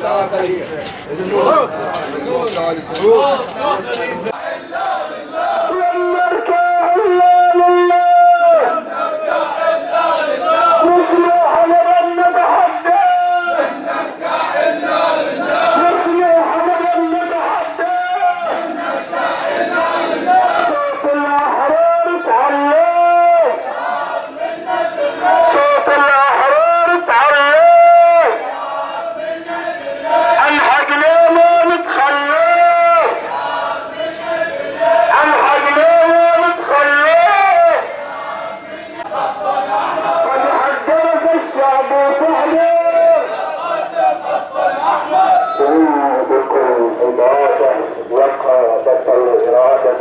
não. Ele não Ele não